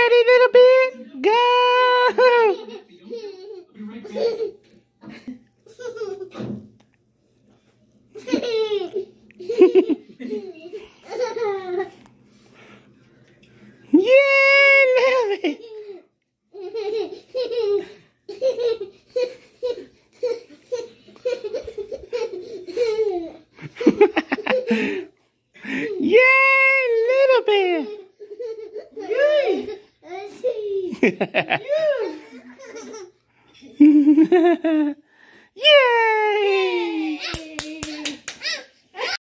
Ready, little bit? Go! yeah, little bit. yeah, little bit. Yay!